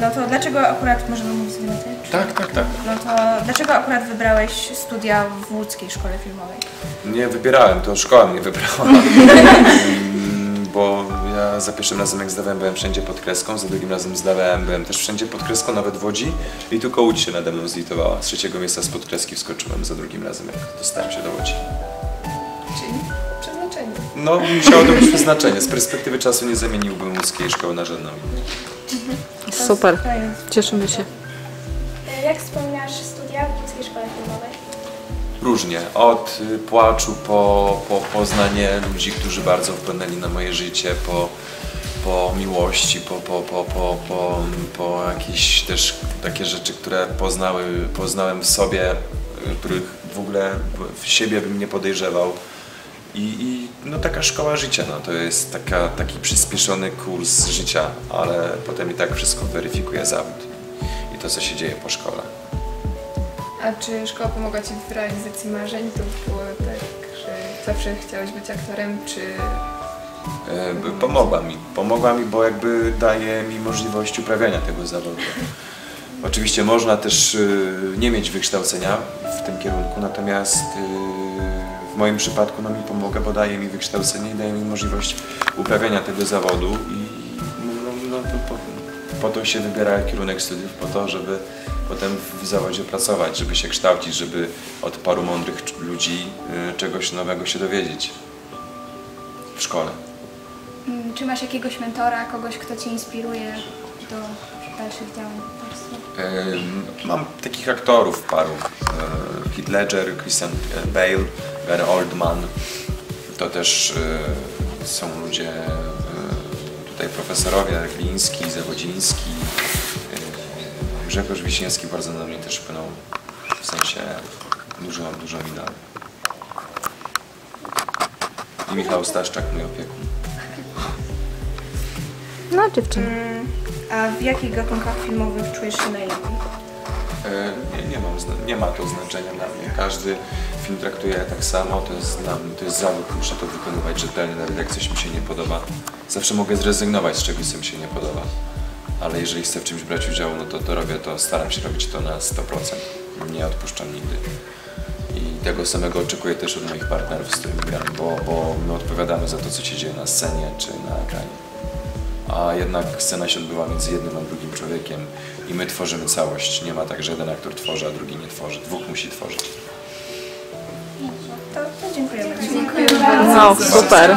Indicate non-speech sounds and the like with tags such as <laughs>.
No to dlaczego akurat, możemy mówić sobie na ty? Czy- Tak, tak, tak. No to dlaczego akurat wybrałeś studia w Łódzkiej Szkole Filmowej? Nie wybierałem, to szkoła mnie wybrała. <laughs> Mm, Bo ja za pierwszym razem jak zdawałem byłem wszędzie pod kreską, za drugim razem zdawałem byłem też wszędzie pod kreską, nawet w Łodzi i tylko Łódź się nade mną zlitowała. Z trzeciego miejsca spod kreski wskoczyłem za drugim razem, jak dostałem się do Łodzi. Czyli przeznaczenie. No, musiało to być przeznaczenie. Z perspektywy czasu nie zamieniłbym łódzkiej szkoły na żadną inną. Super, To jest. cieszymy się. E, Jak wspomniałaś studia w Łódzkiej Szkole Filmowej? Różnie. Od y, płaczu po, po poznanie ludzi, którzy bardzo wpłynęli na moje życie, po, po miłości, po, po, po, po, po, po jakieś też takie rzeczy, które poznały, poznałem w sobie, których w ogóle w siebie bym nie podejrzewał. I, I no taka szkoła życia, no to jest taka, taki przyspieszony kurs życia, ale potem i tak wszystko weryfikuje zawód i to, co się dzieje po szkole. A czy szkoła pomogła Ci w realizacji marzeń? To było tak, że zawsze chciałeś być aktorem, czy E, Pomogła mi. Pomogła mi, bo jakby daje mi możliwość uprawiania tego zawodu. Oczywiście można też y, nie mieć wykształcenia w tym kierunku, natomiast y, w moim przypadku no, mi pomaga, bo daje mi wykształcenie i daje mi możliwość uprawiania tego zawodu i no, no, po, po to się wybiera kierunek studiów, po to, żeby potem w zawodzie pracować, żeby się kształcić, żeby od paru mądrych ludzi y, czegoś nowego się dowiedzieć w szkole. Mm, Czy masz jakiegoś mentora, kogoś, kto Cię inspiruje do dalszych działań Mam takich aktorów paru. E, Heath Ledger, Christian e, Bale, Gary Oldman. To też e, są ludzie, e, tutaj profesorowie, Gliński, Zawodziński, e, Grzegorz Wiśniewski bardzo na mnie też wpłynął. W sensie dużo, dużo mi dał. I Michał Staszczak, mój opiekun. No dziewczyny. Mm, A w jakich gatunkach filmowych czujesz się najlepiej? E, Nie, nie, mam, nie ma to znaczenia dla mnie. Każdy film traktuję tak samo, to jest dla mnie, to jest zawód, muszę to wykonywać rzetelnie, nawet jak coś mi się nie podoba. Zawsze mogę zrezygnować z czegoś, co mi się nie podoba. Ale jeżeli chcę w czymś brać udział, no to, to robię to, staram się robić to na 100%. Nie odpuszczam nigdy. I tego samego oczekuję też od moich partnerów, z którymi gram, bo, bo my odpowiadamy za to, co się dzieje na scenie czy na ekranie. A jednak scena się odbywa między jednym a drugim człowiekiem i my tworzymy całość. Nie ma tak, że jeden aktor tworzy, a drugi nie tworzy. Dwóch musi tworzyć. To, to dziękujemy. dziękuję bardzo. No, super.